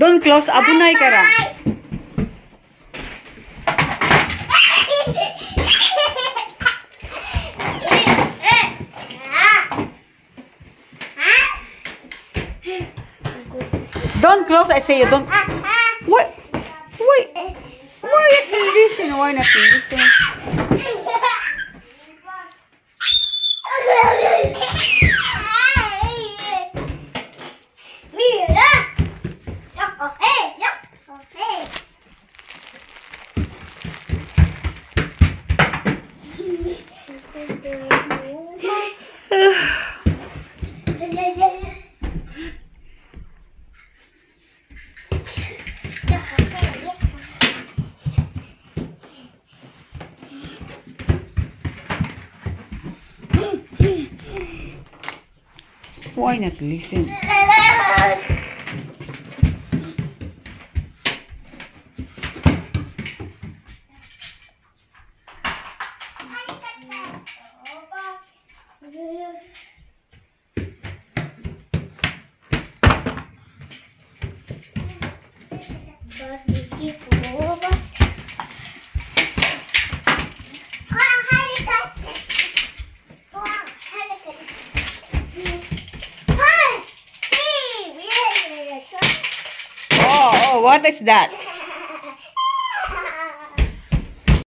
Don't close. Abunay ka ra. Don't close. I say you don't. What? Wait. Why are you listen? Why not listen? Why not listen? What is that?